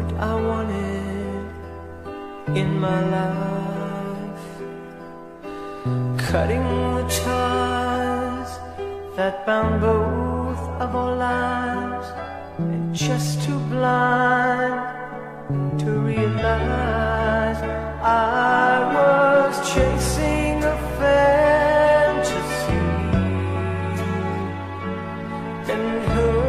what I wanted in my life. Cutting the ties that bound both of our lives And just too blind to realize I was chasing a fantasy. And who